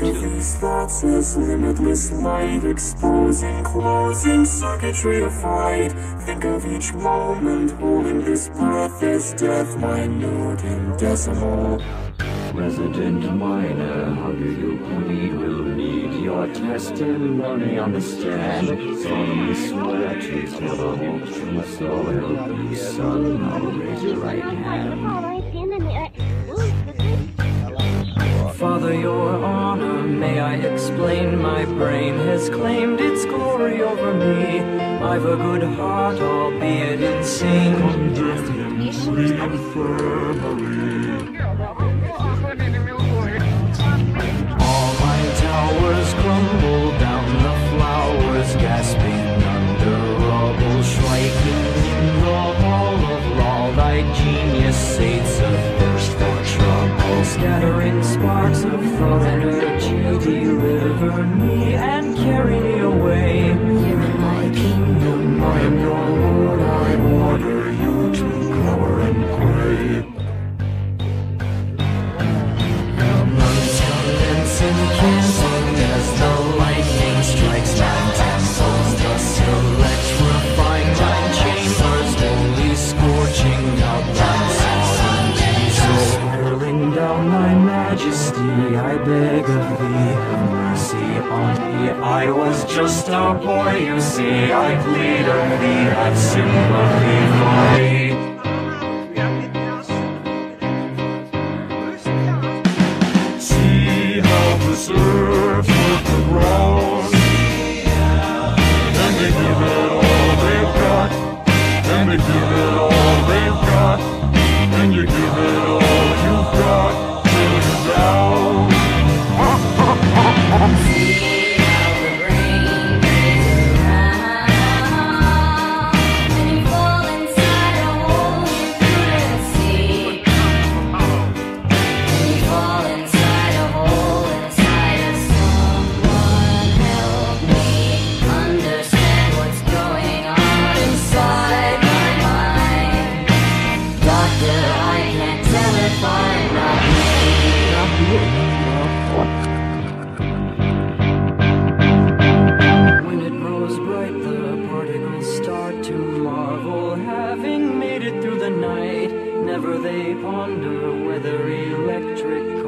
These thoughts as limitless light exposing, closing circuitry of fright. Think of each moment holding this breath as death, minute and decimal. Resident miner, how do you plead? Will need your testimony on the stand. solemnly swear to tell the whole truth, so help you, son. Now raise your right hand. My brain has claimed its glory over me. I've a good heart, albeit insane. All my towers crumble down, the flowers gasping under rubble, striking in the hall of law. Thy genius sates a thirst for trouble, scattering sparks of thought energy, deliver me majesty, I beg of thee, have mercy on me. I was just a boy, you see. I plead of thee, have sympathy for me. See how the serfs with the. And they give it all they've got. And they give it to marvel, having made it through the night. Never they ponder whether electric